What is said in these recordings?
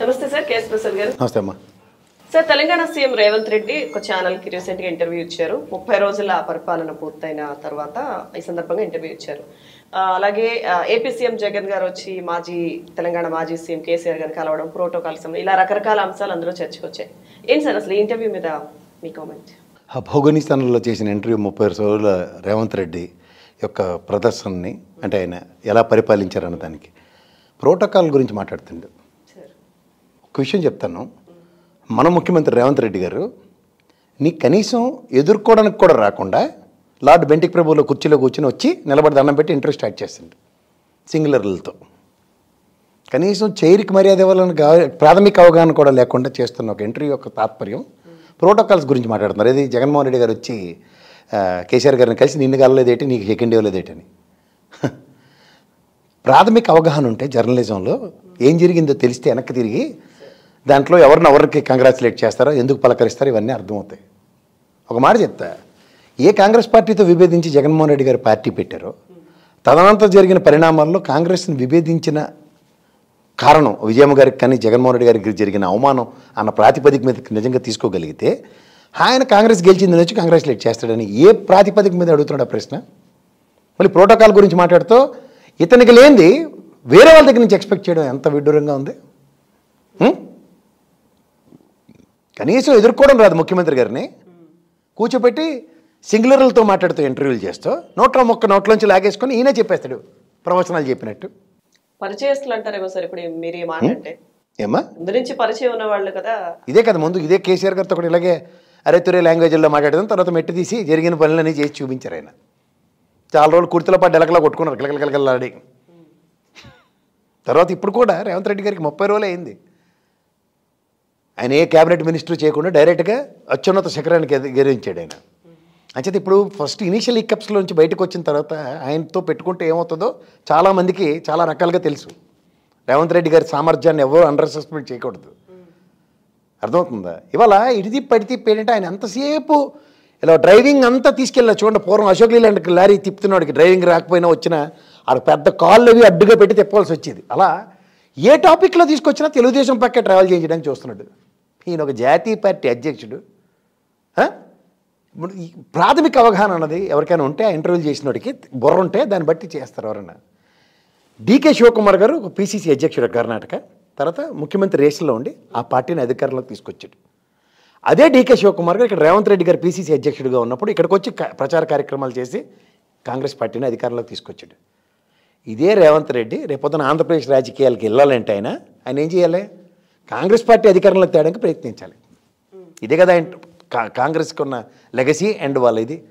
నమస్తే sir KS Prasad garu. నమస్తే అమ్మా. సార్ తెలంగాణ సీఎం రేవంత్ రెడ్డి ఒక ఛానల్కి రీసెంట్గా ఇంటర్వ్యూ ఇచ్చారు. ముప్పై రోజుల పరిపాలన పూర్తయిన తర్వాత ఈ సందర్భంగా ఇంటర్వ్యూ ఇచ్చారు. అలాగే ఏపీ సీఎం జగన్ గారు వచ్చి మాజీ తెలంగాణ మాజీ సీఎం కేసీఆర్ గారిని కలవడం ప్రోటోకాల్ ఇలా రకరకాల అంశాలు అందులో చర్చకు వచ్చాయి. ఏంటి సార్ అసలు ఈ ఇంటర్వ్యూ మీద మీ కామెంట్ ఆ భౌగోళిస్తానంలో చేసిన ఇంటర్వ్యూ ముప్పై రోజుల రేవంత్ రెడ్డి యొక్క ప్రదర్శనని అంటే ఆయన ఎలా పరిపాలించారన్న దానికి. ప్రోటోకాల్ గురించి మాట్లాడుతుండే. ఒక విషయం చెప్తాను. మన ముఖ్యమంత్రి రేవంత్ రెడ్డి గారు నీ కనీసం ఎదుర్కోవడానికి కూడా రాకుండా లార్డ్ బెంటిక్ ప్రభువులో కుర్చీలో కూర్చొని వచ్చి నిలబడి దండం పెట్టి ఇంటర్వ్యూ స్టార్ట్ చేసిండు సింగులర్లతో. కనీసం చైర్కి మర్యాద ఇవ్వాలని ప్రాథమిక అవగాహన కూడా లేకుండా చేస్తున్న ఒక ఇంటర్వ్యూ యొక్క తాత్పర్యం ప్రోటోకాల్స్ గురించి మాట్లాడుతున్నారు. ఇది జగన్మోహన్ రెడ్డి గారు వచ్చి కేసీఆర్ గారిని కలిసి నిన్ను కలలేదేటి నీకు సెకండ్ ఇవ్వలేదేటి అని. ప్రాథమిక అవగాహన ఉంటే జర్నలిజంలో ఏం జరిగిందో తెలిస్తే వెనక్కి తిరిగి దాంట్లో ఎవరిని ఎవరికి కంగ్రాచులేట్ చేస్తారో ఎందుకు పలకరిస్తారో ఇవన్నీ అర్థమవుతాయి. ఒక మాట చెప్తా. ఏ కాంగ్రెస్ పార్టీతో విభేదించి జగన్మోహన్ రెడ్డి గారు పార్టీ పెట్టారో తదనంతరం జరిగిన పరిణామాల్లో కాంగ్రెస్ని విభేదించిన కారణం విజయమ్మ గారికి కానీ జగన్మోహన్ రెడ్డి గారికి జరిగిన అవమానం అన్న ప్రాతిపదిక మీద నిజంగా తీసుకోగలిగితే ఆయన కాంగ్రెస్ గెలిచింది వచ్చి కాంగ్రెస్లేట్ చేస్తాడని ఏ ప్రాతిపదిక మీద అడుగుతున్నాడు ఆ ప్రశ్న? మళ్ళీ ప్రోటోకాల్ గురించి మాట్లాడుతూ ఇతనికి లేనిది వేరే వాళ్ళ దగ్గర నుంచి ఎక్స్పెక్ట్ చేయడం ఎంత విడ్డూరంగా ఉంది? కనీసం ఎదుర్కోవడం రాదు ముఖ్యమంత్రి గారిని. కూర్చోపెట్టి సింగులర్లతో మాట్లాడుతూ ఇంటర్వ్యూలు చేస్తూ నోట్లో మొక్క నోట్లోంచి లాగేసుకొని ఈయనే చెప్పేస్తాడు ప్రవచనాలు చెప్పినట్టు. పరిచయస్తులు అంటారేమో సార్ ఇప్పుడు మీరు నుంచి పరిచయం ఉన్న వాళ్ళు కదా. ఇదే కదా ముందు ఇదే కేసీఆర్ గారితో కూడా ఇలాగే అరే తురే లాంగ్వేజ్లో మాట్లాడదాం తర్వాత మెట్టి తీసి జరిగిన పనులన్నీ చేసి చూపించారు ఆయన. చాలా రోజులు కుర్తిలో పాటు ఎలకలా కొట్టుకున్నారు. కిలకలకలకలాడి తర్వాత ఇప్పుడు కూడా రేవంత్ రెడ్డి గారికి ముప్పై రోజులు అయింది. ఆయన ఏ క్యాబినెట్ మినిస్టర్ చేయకుండా డైరెక్ట్గా అత్యున్నత శిఖరానికి గెరించాడు ఆయన. అంచేత ఇప్పుడు ఫస్ట్ ఇనీషియల్ నుంచి బయటకు వచ్చిన తర్వాత ఆయనతో పెట్టుకుంటే ఏమవుతుందో చాలామందికి చాలా రకాలుగా తెలుసు. రేవంత్ రెడ్డి గారి సామర్థ్యాన్ని ఎవరు అండర్ అసెస్మెంట్ చేయకూడదు. అర్థమవుతుందా? ఇవాళ ఇడిది పడితే ఏంటంటే ఆయన ఎంతసేపు ఇలా డ్రైవింగ్ అంతా తీసుకెళ్ళిన చూడండి పూర్వం అశోక్ లీలాంటి లారీ తిప్పుతున్నాడికి డ్రైవింగ్ రాకపోయినా వచ్చినా ఆడ పెద్ద కాళ్ళు అవి అడ్డుగా పెట్టి తిప్పవలసి వచ్చేది. అలా ఏ టాపిక్లో తీసుకొచ్చినా తెలుగుదేశం పక్కే ట్రావెల్ చేయించడానికి చూస్తున్నాడు. ఈయన ఒక జాతీయ పార్టీ అధ్యక్షుడు. ప్రాథమిక అవగాహన అన్నది ఎవరికైనా ఉంటే ఆ ఇంటర్వ్యూలు చేసిన వాడికి బుర్ర ఉంటే దాన్ని బట్టి చేస్తారు ఎవరన్నా. డీకే శివకుమార్ గారు ఒక పీసీసీ అధ్యక్షుడు కర్ణాటక. తర్వాత ముఖ్యమంత్రి రేసులో ఉండి ఆ పార్టీని అధికారంలోకి తీసుకొచ్చాడు. అదే డీకే శివకుమార్ గారు ఇక్కడ రేవంత్ రెడ్డి గారు పీసీసీ అధ్యక్షుడిగా ఉన్నప్పుడు ఇక్కడికి వచ్చి ప్రచార కార్యక్రమాలు చేసి కాంగ్రెస్ పార్టీని అధికారంలోకి తీసుకొచ్చాడు. ఇదే రేవంత్ రెడ్డి రేపొద్దున ఆంధ్రప్రదేశ్ రాజకీయాలకి వెళ్ళాలంటే ఆయన ఆయన ఏం చేయాలి? కాంగ్రెస్ పార్టీ అధికారంలోకి తేడానికి ప్రయత్నించాలి. ఇదే కదా ఆయన కా- కాంగ్రెస్కి ఉన్న లెగసీ అండ్ వాళ్ళ ఇది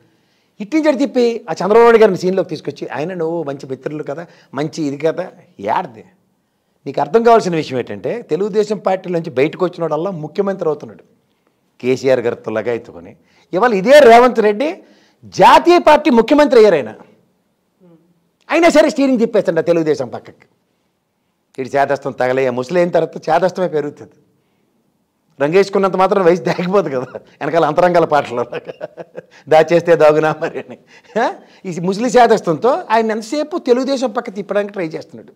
ఇట్టించడి తిప్పి ఆ చంద్రబాబు నాయుడు గారిని సీన్లోకి తీసుకొచ్చి ఆయన నువ్వు మంచి మిత్రులు కదా మంచి ఇది కదా ఏడది. నీకు అర్థం కావాల్సిన విషయం ఏంటంటే తెలుగుదేశం పార్టీ నుంచి బయటకు వచ్చినోడల్లా ముఖ్యమంత్రి అవుతున్నాడు. కేసీఆర్ గారితో లగాయత్తుకొని ఇవాళ ఇదే రేవంత్ రెడ్డి జాతీయ పార్టీ ముఖ్యమంత్రి అయ్యారు ఆయన. అయినా సరే స్టీరింగ్ తిప్పేస్తుండ తెలుగుదేశం పక్కకి. ఇటు చేదస్తం తగలే ముసలి అయిన తర్వాత చేదస్తమే పెరుగుతుంది. రంగేసుకున్నంత మాత్రం వయసు దాగిపోదు కదా వెనకాల అంతరంగాల పాటలు దాచేస్తే దాగునా మరి అని. ఈ ముసలి చేదస్తంతో ఆయన ఎంతసేపు తెలుగుదేశం పక్క తిప్పడానికి ట్రై చేస్తున్నాడు.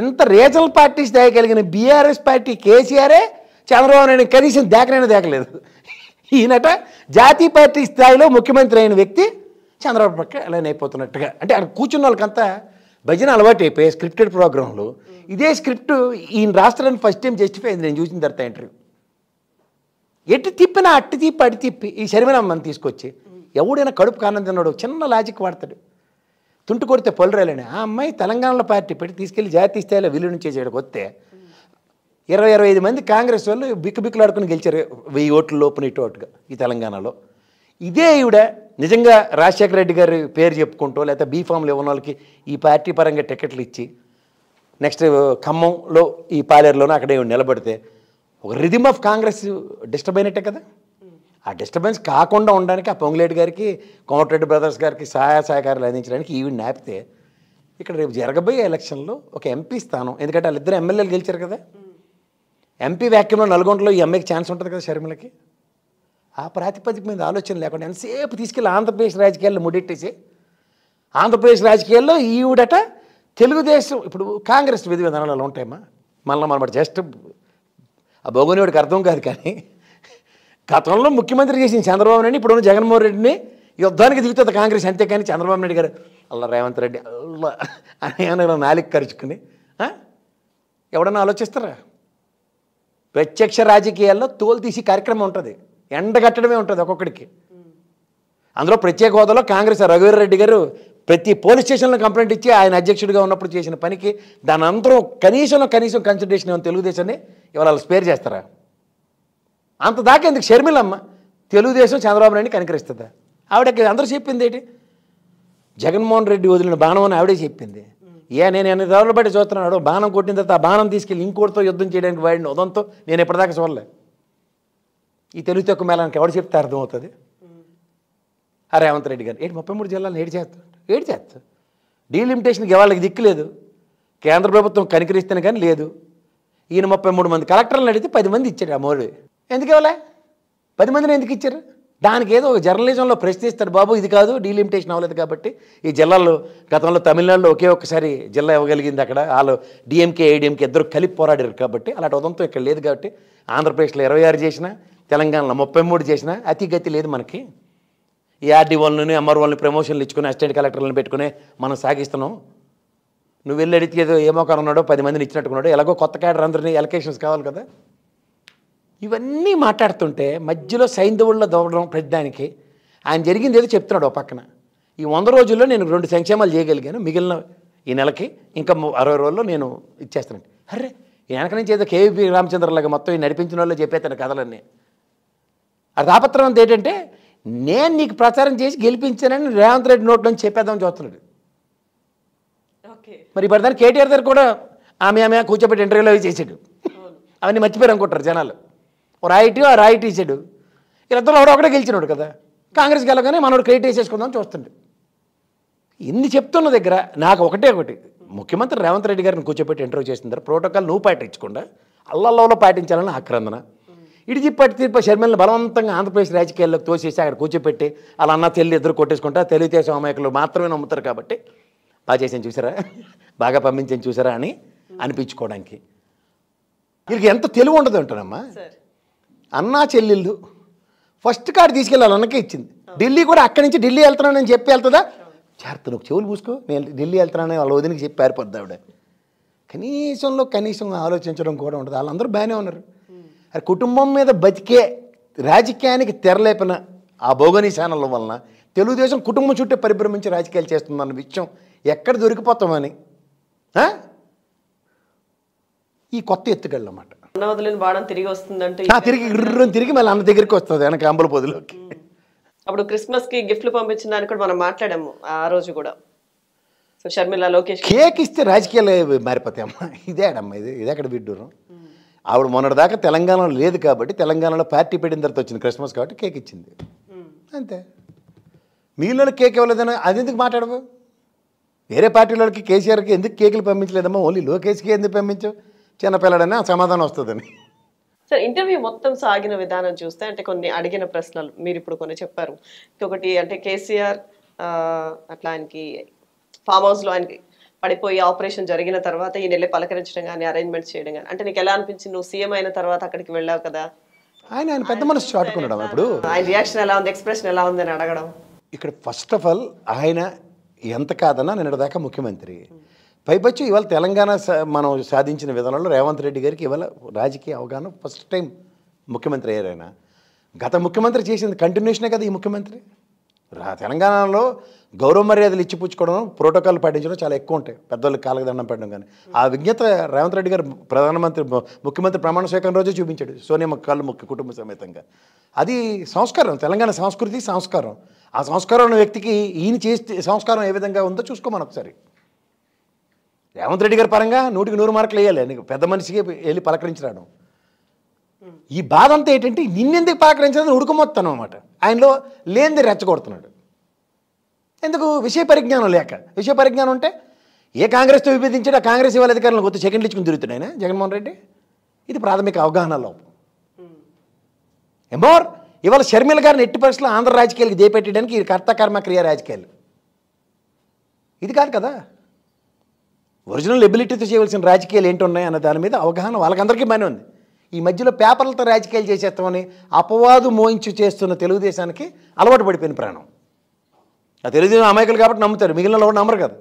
ఎంత రీజనల్ పార్టీస్ దాయగలిగిన బీఆర్ఎస్ పార్టీ కేసీఆరే చంద్రబాబు నాయుడు కనీసం దేకనైనా దేకలేదు. ఈయనట జాతీయ పార్టీ స్థాయిలో ముఖ్యమంత్రి అయిన వ్యక్తి చంద్రబాబు పక్క అలా అయిపోతున్నట్టుగా. అంటే అక్కడ కూర్చున్న వాళ్ళకంతా భజన అలవాటు అయిపోయి స్క్రిప్టెడ్ ప్రోగ్రాంలు. ఇదే స్క్రిప్ట్ ఈయన రాష్ట్రాన్ని ఫస్ట్ టైం జస్టిఫై అయింది. నేను చూసిన తర్వాత ఇంటర్వ్యూ ఎటు తిప్పినా అట్టి తిప్పి అటు తిప్పి ఈ శర్మినమ్మని తీసుకొచ్చి ఎవడైనా కడుపు కారణం తిన్నాడు చిన్న లాజిక్ వాడతాడు. తుంటు కొడితే పొలరాలని ఆ అమ్మాయి తెలంగాణలో పార్టీ పెట్టి తీసుకెళ్ళి జాతీయ స్థాయిలో విలీనం చేసేయడానికి వస్తే ఇరవై ఇరవై ఐదు మంది కాంగ్రెస్ వాళ్ళు బిక్కు బిక్కులాడుకుని గెలిచారు వెయ్యి ఓట్ల లోపున ఇటు అటుగా ఈ తెలంగాణలో. ఇదే ఈవిడ నిజంగా రాజశేఖర రెడ్డి గారి పేరు చెప్పుకుంటూ లేకపోతే బీ ఫామ్లు ఇవ్వని వాళ్ళకి ఈ పార్టీ పరంగా టికెట్లు ఇచ్చి నెక్స్ట్ ఖమ్మంలో ఈ పాలేరులోనూ అక్కడే నిలబడితే ఒక రిథిమ్ ఆఫ్ కాంగ్రెస్ డిస్టర్బ్ అయినట్టే కదా. ఆ డిస్టర్బెన్స్ కాకుండా ఉండడానికి ఆ పొంగులేటి గారికి కోమటిరెడ్డి బ్రదర్స్ గారికి సహాయ సహకారాలు అందించడానికి ఈవిడ నాపితే ఇక్కడ రేపు జరగబోయే ఎలక్షన్లో ఒక ఎంపీ స్థానం ఎందుకంటే వాళ్ళిద్దరు ఎమ్మెల్యేలు గెలిచారు కదా. ఎంపీ వ్యాక్యంలో నల్గొండలో ఈ అమ్మాయికి ఛాన్స్ ఉంటుంది కదా షర్మిలకి? ఆ ప్రాతిపదిక మీద ఆలోచన లేకుండా ఎంతసేపు తీసుకెళ్ళి ఆంధ్రప్రదేశ్ రాజకీయాల్లో ముడెట్టేసి ఆంధ్రప్రదేశ్ రాజకీయాల్లో ఈవిడట తెలుగుదేశం ఇప్పుడు కాంగ్రెస్ విధి విధానాలు అలా ఉంటాయమ్మా. మళ్ళీ మన జస్ట్ ఆ భోగోనివాడికి అర్థం కాదు కానీ గతంలో ముఖ్యమంత్రి చేసిన చంద్రబాబు నాయుడు ఇప్పుడు ఉన్న జగన్మోహన్ రెడ్డిని యుద్ధానికి దిగుతుంది కాంగ్రెస్ అంతేకాని చంద్రబాబు నాయుడు గారు. అల్లా రేవంత్ రెడ్డి అల్లా అని ఏమన్నా నాలిక ఖర్చుకుని ఎవడన్నా ఆలోచిస్తారా? ప్రత్యక్ష రాజకీయాల్లో తోలు తీసి కార్యక్రమం ఉంటుంది. ఎండగట్టడమే ఉంటుంది ఒక్కొక్కడికి. అందులో ప్రత్యేక హోదాలో కాంగ్రెస్ రఘువీర్ రెడ్డి గారు ప్రతి పోలీస్ స్టేషన్లో కంప్లైంట్ ఇచ్చి ఆయన అధ్యక్షుడిగా ఉన్నప్పుడు చేసిన పనికి దాని అందరూ కనీసం కనీసం కన్సిడరేషన్ ఏమో తెలుగుదేశాన్ని ఇవాళ స్పేర్ చేస్తారా? అంత దాకా ఎందుకు? షర్మిలమ్మ తెలుగుదేశం చంద్రబాబు నాయుడిని కనికరిస్తుందా? ఆవిడ అందరూ చెప్పింది ఏంటి? జగన్మోహన్ రెడ్డి వదిలిన బాణం అని ఆవిడే చెప్పింది. ఏ నేను ఎన్ని రోజులు బట్టి చూస్తున్నాడు బాణం కొట్టిన తర్వాత ఆ బాణం తీసుకెళ్ళి ఇంకోటితో యుద్ధం చేయడానికి వాడిని ఉదంతో నేను ఎప్పటిదాకా చూడలే. ఈ తెలుగు తక్కువ మేళానికి ఎవడు చెప్తే అర్థమవుతుంది? ఆ రేవంత్ రెడ్డి గారు. ఏంటి ముప్పై మూడు జిల్లాలు ఏడు చేస్తాడు ఏడు చేస్తా డీలిమిటేషన్కి వాళ్ళకి దిక్కు లేదు. కేంద్ర ప్రభుత్వం కనికరిస్తేనే కానీ లేదు. ఈయన ముప్పై మూడు మంది కలెక్టర్లను అడిగితే పది మంది ఇచ్చాడు ఆ మోడీ. ఎందుకు ఇవ్వలే? పది మందిని ఎందుకు ఇచ్చారు? దానికి ఏదో ఒక జర్నలిజంలో ప్రశ్నిస్తాడు బాబు ఇది కాదు డీలిమిటేషన్ అవ్వలేదు కాబట్టి. ఈ జిల్లాలో గతంలో తమిళనాడులో ఒకే ఒక్కసారి జిల్లా ఇవ్వగలిగింది అక్కడ. వాళ్ళు డిఎంకే ఏడిఎంకే ఇద్దరు కలిపి పోరాడారు కాబట్టి అలాంటి ఉదంతం ఇక్కడ లేదు కాబట్టి ఆంధ్రప్రదేశ్లో ఇరవై ఆరు చేసిన తెలంగాణలో ముప్పై మూడు చేసిన అతిగతి లేదు మనకి. ఈ ఆర్డీ వాళ్ళని వాళ్ళని ప్రమోషన్లు ఇచ్చుకుని అసిస్టెంట్ కలెక్టర్లను పెట్టుకుని మనం సాగిస్తున్నాం. నువ్వు వెళ్ళి అడిగితే ఏదో ఏమో ఉన్నాడో పది మందిని ఇచ్చినట్టుకున్నాడు ఎలాగో కొత్త క్యాడర్ అందరినీ ఎలకేషన్స్ కావాలి కదా. ఇవన్నీ మాట్లాడుతుంటే మధ్యలో సైంధవుల్లో దూవడం ప్రతిదానికి. ఆయన జరిగింది ఏదో చెప్తున్నాడు ఓ పక్కన. ఈ వంద రోజుల్లో నేను రెండు సంక్షేమాలు చేయగలిగాను మిగిలిన ఈ నెలకి ఇంకా అరవై రోజుల్లో నేను ఇచ్చేస్తాను అర్రే! ఈ వెనక నుంచి ఏదో కేవీపీ రామచంద్రలాగా మొత్తం ఈ నడిపించిన వాళ్ళు చెప్పేస్తాను కథలన్నీ. ఆ తాపత్రం అంతా ఏంటంటే నేను నీకు ప్రచారం చేసి గెలిపించానని రేవంత్ రెడ్డి నోట్లో నుంచి చెప్పేద్దామని చూస్తున్నాడు. ఓకే. మరి ఇప్పుడు దాన్ని కేటీఆర్ దగ్గర కూడా ఆమె ఆమె కూర్చోబెట్టి ఇంటర్వ్యూలో అవి చేసాడు అవన్నీ మర్చిపోయారు అనుకుంటారు జనాలు. ఓ రాయిటీ ఆ రాయిటీ ఇచ్చాడు. వీళ్ళిద్దరు ఎవడో ఒకటే గెలిచినాడు కదా. కాంగ్రెస్ గెలగానే మనోడు క్రెడిట్ వేసేసుకుందాం చూస్తుండే. ఇన్ని చెప్తున్న దగ్గర నాకు ఒకటే ఒకటి. ముఖ్యమంత్రి రేవంత్ రెడ్డి గారిని కూర్చోబెట్టి ఇంటర్వ్యూ చేసిన తర్వాత ప్రోటోకాల్ నువ్వు పాటించకుండా అల్లల్లో పాటించాలని ఆక్రందన. ఇడిచి పట్టి తీర్ప షర్మిలను బలవంతంగా ఆంధ్రప్రదేశ్ రాజకీయాల్లోకి తోసేసి అక్కడ కూర్చోపెట్టి అలా అన్న తెల్లి ఇద్దరు కొట్టేసుకుంటా తెలుగుదేశం అమాయకులు మాత్రమే నమ్ముతారు కాబట్టి బాగా చేసాను చూసారా? బాగా పంపించాను చూసారా అని అనిపించుకోవడానికి. వీరికి ఎంత తెలివి ఉండదు అంటారమ్మా? అన్నా చెల్లెళ్ళు. ఫస్ట్ కార్డు తీసుకెళ్ళాలి అన్నకే ఇచ్చింది. ఢిల్లీ కూడా అక్కడి నుంచి ఢిల్లీ వెళ్తున్నానని చెప్పి వెళ్తుందా? జాగ్రత్త నువ్వు చెవులు పూసుకో నేను ఢిల్లీ వెళ్తున్నానని వాళ్ళ వదినకి చెప్పి పారిపోద్ది ఆవిడ. కనీసంలో కనీసం ఆలోచించడం కూడా ఉండదు. వాళ్ళందరూ బాగానే ఉన్నారు. అరే కుటుంబం మీద బతికే రాజకీయానికి తెరలేపిన ఆ భోగని ఛానళ్ళ వలన తెలుగుదేశం కుటుంబం చుట్టూ పరిభ్రమించి రాజకీయాలు చేస్తుందన్న విషయం ఎక్కడ దొరికిపోతామని ఈ కొత్త ఎత్తుకెళ్ళమాట అన్న వదిలిన బాణం తిరిగి వస్తుందంటే తిరిగి తిరిగి మళ్ళీ అన్న దగ్గరికి వస్తుంది వెనక అంబల పొదిలోకి. అప్పుడు క్రిస్మస్కి గిఫ్ట్లు పంపించిన దానికి కూడా మనం మాట్లాడాము ఆ రోజు కూడా. సో షర్మిల లోకేష్ కేక్ ఇస్తే రాజకీయాలు మారిపోతాయి అమ్మా. ఇదే అడమ్మా ఇది ఇదే అక్కడ విడ్డూరం? ఆవిడ మొన్నటిదాకా తెలంగాణలో లేదు కాబట్టి తెలంగాణలో పార్టీ పెట్టిన తర్వాత వచ్చింది క్రిస్మస్ కాబట్టి కేక్ ఇచ్చింది. అంతే. మిగిలిన కేక్ ఇవ్వలేదని అది ఎందుకు మాట్లాడవు? వేరే పార్టీలకి కేసీఆర్కి ఎందుకు కేకులు పంపించలేదమ్మా? ఓన్లీ లోకేష్కి ఎందుకు పంపించావు? చిన్నపిల్లడని సమాధానం వస్తుందని. సార్ ఇంటర్వ్యూ మొత్తం సాగిన విధానం చూస్తే అంటే కొన్ని అడిగిన ప్రశ్నలు మీరు ఇప్పుడు కొన్ని చెప్పారు. ఇంకొకటి అంటే కేసీఆర్ అట్లా ఆయనకి ఫామ్ హౌస్లో ఆయనకి పడిపోయి ఆపరేషన్ జరిగిన తర్వాత ఈ నెల పలకరించడం కానీ అరేంజ్మెంట్స్ చేయడం కానీ అంటే నీకు ఎలా అనిపించింది? నువ్వు సీఎం అయిన తర్వాత అక్కడికి వెళ్ళావు కదా? ఆయన ఆయన పెద్ద మనసు చాటుకున్నాడు ఇప్పుడు? ఆయన రియాక్షన్ ఎలా ఉంది? ఎక్స్ప్రెషన్ ఎలా ఉంది అని అడగడం. ఇక్కడ ఫస్ట్ ఆఫ్ ఆల్ ఆయన ఎంత కాదన్నా నిన్నటిదాకా ముఖ్యమంత్రి. పైపచ్చు ఇవాళ తెలంగాణ సా- మనం సాధించిన విధానంలో రేవంత్ రెడ్డి గారికి ఇవాళ రాజకీయ అవగాహన ఫస్ట్ టైం ముఖ్యమంత్రి అయ్యారు ఆయన. గత ముఖ్యమంత్రి చేసింది కంటిన్యూషనే కదా ఈ ముఖ్యమంత్రి. రా తెలంగాణలో గౌరవ మర్యాదలు ఇచ్చిపుచ్చుకోవడం ప్రోటోకాల్ పాటించడం చాలా ఎక్కువ ఉంటాయి. పెద్దవాళ్ళకి కాళ్ళకి దండం పెట్టడం కానీ. ఆ విజ్ఞత రేవంత్ రెడ్డి గారు ప్రధానమంత్రి ముఖ్యమంత్రి ప్రమాణ స్వీకరణ రోజే చూపించాడు. సోనియా కాళ్ళు ముఖ్య కుటుంబ సమేతంగా. అది సంస్కారం తెలంగాణ సంస్కృతి సంస్కారం. ఆ సంస్కారం ఉన్న వ్యక్తికి ఈయన చేస్తే సంస్కారం ఏ విధంగా ఉందో చూసుకోమని ఒకసారి. రేవంత్ రెడ్డి గారి పరంగా నూటికి నూరు మార్కులు వేయాలి. నీకు పెద్ద మనిషికి వెళ్ళి పలకరించరాడు ఈ బాధ అంతా ఏంటంటే నిన్నెందుకు పలకరించదని ఉడుకుమొత్తాను అనమాట ఆయనలో లేనిది రెచ్చగొడుతున్నాడు. ఎందుకు? విషయ పరిజ్ఞానం లేక. విషయ పరిజ్ఞానం ఉంటే ఏ కాంగ్రెస్తో విభేదించాడు ఆ కాంగ్రెస్ ఇవాళ అధికారులను కొత్త సెకండ్లు ఇచ్చుకుని తిరుగుతున్నాడు ఆయన జగన్మోహన్ రెడ్డి. ఇది ప్రాథమిక అవగాహన లోపం. ఎమోర్ ఇవాళ షర్మిల గారిని ఎట్టి పరిస్థితుల్లో ఆంధ్ర రాజకీయాలకు దేపెట్టడానికి ఇది కర్త కర్మ క్రియ రాజకీయాలు. ఇది కాదు కదా? ఒరిజినల్ ఎబిలిటీతో చేయవలసిన రాజకీయాలు ఏంటి ఉన్నాయి అన్న దాని మీద అవగాహన వాళ్ళకందరికీ బాగానే ఉంది. ఈ మధ్యలో పేపర్లతో రాజకీయాలు చేసేస్తామని అపవాదు మోయించు చేస్తున్న తెలుగుదేశానికి అలవాటు పడిపోయిన ప్రాణం. ఆ తెలుగుదేశం అమాయకులు కాబట్టి నమ్ముతారు మిగిలిన వాళ్ళు నమ్మరు కదా.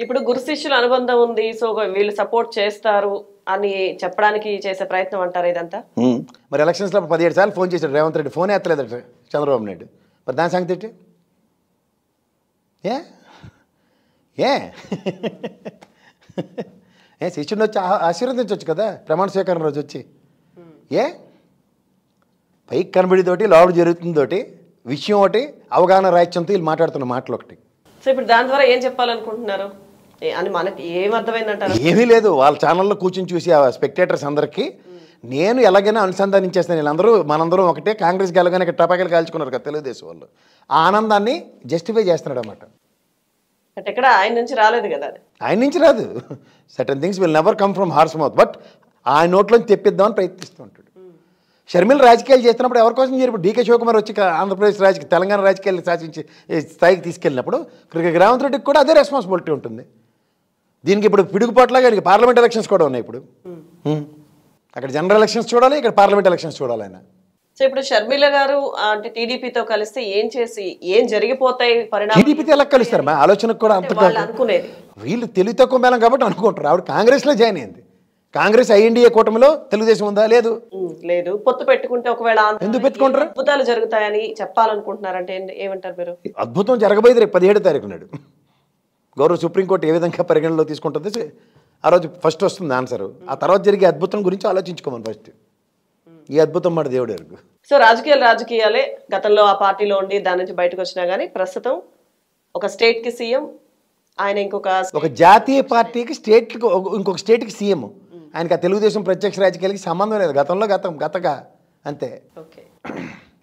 ఇప్పుడు గురు శిష్యుల అనుబంధం ఉంది సో వీళ్ళు సపోర్ట్ చేస్తారు అని చెప్పడానికి చేసే ప్రయత్నం అంటారు ఇదంతా. మరి ఎలక్షన్స్లో పదిహేడు సార్లు ఫోన్ చేశాడు రేవంత్ రెడ్డి. ఫోన్ ఎత్తలేదట చంద్రబాబు నాయుడు. మరి దాని సంగతి ఏంటి? ఏ? ఏ? ఏ శిష్యుని వచ్చి ఆశీర్వదించవచ్చు కదా? ప్రమాణ స్వీకారం రోజు వచ్చి. ఏ? పైకి కనబడితోటి లోపల జరుగుతుందోటి విషయం ఒకటి అవగాహన రాహిత్యంతో వీళ్ళు మాట్లాడుతున్న మాటలు ఒకటి. సో ఇప్పుడు దాని ద్వారా ఏం చెప్పాలనుకుంటున్నారు? అని మనకి ఏం అర్థమైందంటారు? ఏమీ లేదు. వాళ్ళ ఛానల్లో కూర్చొని చూసి ఆ స్పెక్టేటర్స్ అందరికీ నేను ఎలాగైనా అనుసంధానించేస్తాను. వీళ్ళందరూ మనందరం ఒకటే. కాంగ్రెస్ గెలగానే ఇక్కడ టపాకాయలు కాల్చుకున్నారు కదా తెలుగుదేశం వాళ్ళు. ఆ ఆనందాన్ని జస్టిఫై చేస్తున్నాడు అన్నమాట అంటే ఎక్కడ ఆయన నుంచి రాలేదు కదా అది. ఆయన నుంచి రాదు. Certain things will never come from horse mouth but ఆయన నోట్లోంచి తెప్పిద్దామని ప్రయత్నిస్తూ ఉంటాడు. షర్మిల రాజకీయాలు చేస్తున్నప్పుడు ఎవరి కోసం డీకే శివకుమార్ వచ్చి ఆంధ్రప్రదేశ్ రాజకీయ తెలంగాణ రాజకీయాలు శాసించి స్థాయికి తీసుకెళ్ళినప్పుడు రేవంత్ రెడ్డికి కూడా అదే రెస్పాన్సిబిలిటీ ఉంటుంది. దీనికి ఇప్పుడు పిడుగుపాట్లాగా పార్లమెంట్ ఎలక్షన్స్ కూడా ఉన్నాయి ఇప్పుడు. అక్కడ జనరల్ ఎలక్షన్స్ చూడాలి ఇక్కడ పార్లమెంట్ ఎలక్షన్స్ చూడాలి ఆయన. సో ఇప్పుడు షర్మిల గారు అంటే టీడీపీతో కలిస్తే ఏం చేసి ఏం జరిగిపోతాయి పరిణామం టీడీపీతో ఎలా కలుస్తారు? మా ఆలోచనకు కూడా అంత అనుకునేది. వీళ్ళు తెలివి తక్కువ మేళం కాబట్టి అనుకుంటారు. ఆవిడ కాంగ్రెస్లో జాయిన్ అయింది. కాంగ్రెస్ ఐఎన్డీఏ కూటమిలో తెలుగుదేశం ఉందా? లేదు. లేదు. పొత్తు పెట్టుకుంటే ఒకవేళ ఎందుకు పెట్టుకుంటారు? అద్భుతాలు జరుగుతాయని చెప్పాలనుకుంటున్నారంటే ఏమంటారు మీరు? అద్భుతం జరగబోయేది రేపు పదిహేడు తారీఖు నాడు. గౌరవ సుప్రీంకోర్టు ఏ విధంగా పరిగణలో తీసుకుంటుంది ఆ రోజు ఫస్ట్ వస్తుంది ఆన్సర్ ఆ తర్వాత జరిగే అద్భుతం గురించి ఆలోచించుకోమని ఫస్ట్ ఈ అద్భుతం మాట దేవుడు ఎరుగు సో రాజకీయాలు రాజకీయాలే. గతంలో ఆ పార్టీలో ఉండి దాని నుంచి బయటకు వచ్చినా గానీ ప్రస్తుతం ఒక స్టేట్కి సీఎం ఆయన ఇంకొక ఒక జాతీయ పార్టీకి స్టేట్కి ఇంకొక స్టేట్కి సీఎం. ఆయనకి ఆ తెలుగుదేశం ప్రత్యక్ష రాజకీయాలకి సంబంధం లేదు. గతంలో గతం గతగా అంతే. ఓకే.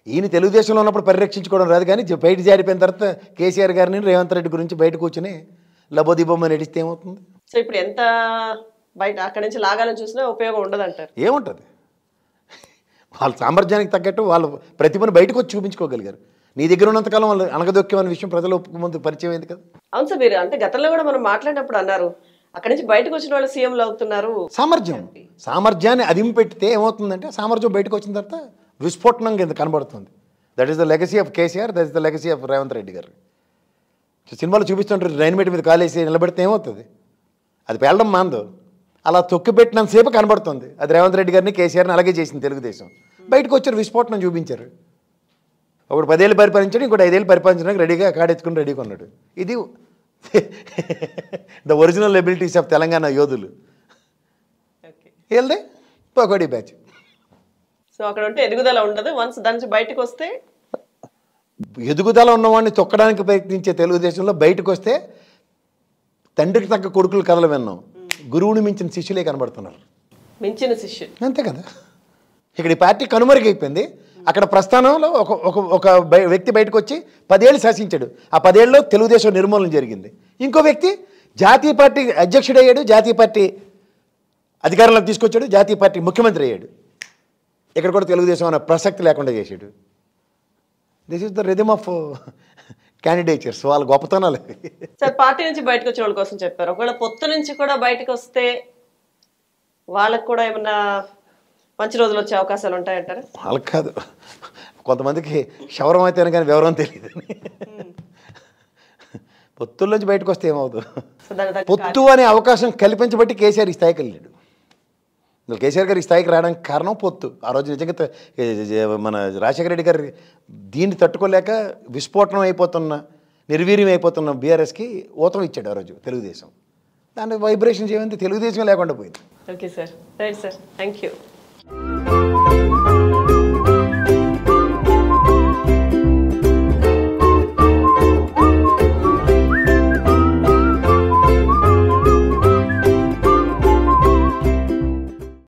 ఈయన తెలుగుదేశంలో ఉన్నప్పుడు పరిరక్షించుకోవడం రాదు కానీ బయట జారిపోయిన తర్వాత కేసీఆర్ గారిని రేవంత్ రెడ్డి గురించి బయట కూర్చుని లబోదిబొమ్మ నడిస్తే ఏమవుతుంది? సో ఇప్పుడు ఎంత బయట అక్కడి నుంచి లాగాలని చూసినా ఉపయోగం ఉండదు అంటారు ఏముంటుంది? వాళ్ళ సామర్థ్యానికి తగ్గట్టు వాళ్ళ ప్రతిభను బయటకు వచ్చి చూపించుకోగలిగారు. నీ దగ్గర ఉన్నంతకాలం వాళ్ళు అనగదొక్కేమనే విషయం ప్రజల ముందు పరిచయం అయింది కదా. అవును సార్ మీరు అంటే గతంలో కూడా మనం మాట్లాడినప్పుడు అన్నారు అక్కడి నుంచి బయటకు వచ్చిన వాళ్ళు సీఎంలు అవుతున్నారు. సామర్థ్యం. సామర్థ్యాన్ని అదింపు పెడితే ఏమవుతుందంటే సామర్థ్యం బయటకు వచ్చిన తర్వాత విస్ఫోటనం కింద కనబడుతుంది. That is the legacy of KCR that is the legacy of Revanth Reddy garu. So సినిమాలో చూపిస్తుంటారు డైనమేట్ మీద కాలేసి నిలబెడితే ఏమవుతుంది? అది పేలడం మాందు అలా తొక్కిపెట్టినంతసేపు కనబడుతుంది. అది రేవంత్ రెడ్డి గారిని కేసీఆర్ని అలాగే చేసింది తెలుగుదేశం. బయటకు వచ్చారు విస్ఫోటనం చూపించారు. ఒకడు పదేళ్ళు పరిపాలించాడు ఇంకోటి ఐదేళ్ళు పరిపాలించడానికి రెడీగా కాడెత్తుకుని రెడీగా ఉన్నాడు. ఇది the original abilities of Telangana యోధులు. వెళ్దే పకోడీ బ్యాచ్. సో అక్కడ ఉంటే ఎదుగుదల ఉండదు. వన్స్ దాని నుంచి బయటకు వస్తే? ఎదుగుదల ఉన్నవాడిని తొక్కడానికి ప్రయత్నించే తెలుగుదేశంలో బయటకు వస్తే తండ్రికి తగ్గ కొడుకులు కథలు విన్నాం. గురువుని మించిన శిష్యులే కనబడుతున్నారు. మించిన శిష్యుడు అంతే కదా? ఇక్కడ ఈ పార్టీ కనుమరుగైపోయింది అక్కడ ప్రస్థానంలో ఒక ఒక ఒక వ్యక్తి బయటకు వచ్చి పదేళ్ళు శాసించాడు. ఆ పదేళ్ళలో తెలుగుదేశం నిర్మూలన జరిగింది. ఇంకో వ్యక్తి జాతీయ పార్టీ అధ్యక్షుడయ్యాడు జాతీయ పార్టీ అధికారంలోకి తీసుకొచ్చాడు జాతీయ పార్టీ ముఖ్యమంత్రి అయ్యాడు. ఇక్కడ కూడా తెలుగుదేశం అనే ప్రసక్తి లేకుండా చేశాడు. This is the rhythm of candidatures వాళ్ళ గొప్పతనాలు. సార్ పార్టీ నుంచి బయటకు వచ్చిన వాళ్ళ కోసం చెప్పారు. ఒకవేళ పొత్తు నుంచి కూడా బయటకు వస్తే వాళ్ళకు కూడా ఏమన్నా మంచి రోజులు వచ్చే అవకాశాలు ఉంటాయంటారా? వాళ్ళకి కాదు. కొంతమందికి శవరం అయితేనే కానీ వివరం తెలియదు. పొత్తుల్లోంచి బయటకు వస్తే ఏమవుతుంది? పొత్తు అనే అవకాశం కల్పించబట్టి కేసీఆర్ ఈ స్థాయికి వెళ్ళాడు. అసలు కేసీఆర్ గారు ఈ స్థాయికి రావడానికి కారణం పొత్తు. ఆ రోజు నిజంగా మన రాజశేఖర రెడ్డి గారు దీన్ని తట్టుకోలేక విస్ఫోటనం అయిపోతున్న నిర్వీర్యం అయిపోతున్న బీఆర్ఎస్కి ఊతం ఇచ్చాడు ఆ రోజు తెలుగుదేశం. దాని వైబ్రేషన్ చేయమంటే తెలుగుదేశం లేకుండా పోయింది. Okay sir right sir thank you